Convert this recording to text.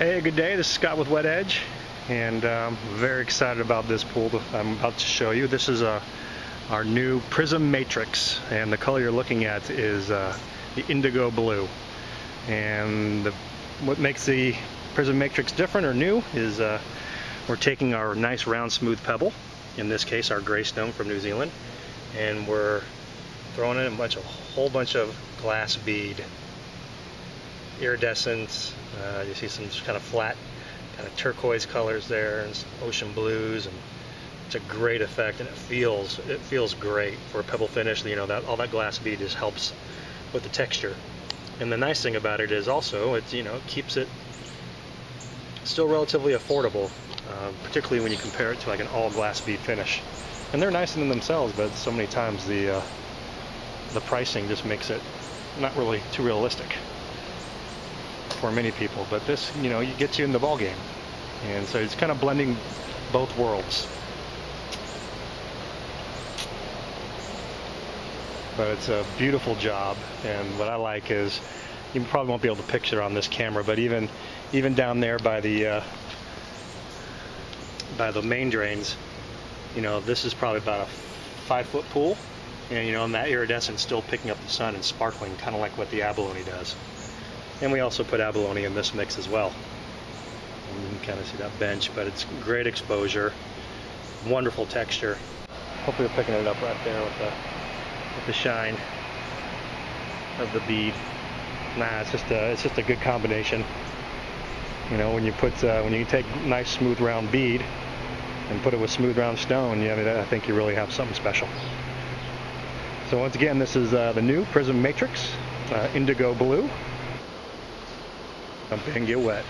Hey, good day. This is Scott with Wet Edge, and um, very excited about this pool that I'm about to show you. This is uh, our new Prism Matrix, and the color you're looking at is uh, the indigo blue. And the, what makes the Prism Matrix different or new is uh, we're taking our nice round smooth pebble, in this case our gray stone from New Zealand, and we're throwing in a bunch of whole bunch of glass bead iridescent. Uh, you see some kind of flat, kind of turquoise colors there, and ocean blues, and it's a great effect, and it feels it feels great for a pebble finish. You know that all that glass bead just helps with the texture. And the nice thing about it is also it you know keeps it still relatively affordable, uh, particularly when you compare it to like an all glass bead finish. And they're nice in themselves, but so many times the uh, the pricing just makes it not really too realistic for many people, but this, you know, gets you in the ball game. And so it's kind of blending both worlds. But it's a beautiful job, and what I like is you probably won't be able to picture on this camera, but even even down there by the uh, by the main drains, you know, this is probably about a five foot pool, and you know, and that iridescent still picking up the sun and sparkling, kind of like what the abalone does. And we also put abalone in this mix as well. And you can kind of see that bench, but it's great exposure, wonderful texture. Hopefully you're picking it up right there with the, with the shine of the bead. Nah, it's just a, it's just a good combination. You know, when you put, uh, when you take nice smooth round bead and put it with smooth round stone, yeah, I, I think you really have something special. So once again, this is uh, the new Prism Matrix, uh, Indigo Blue. I'm get wet.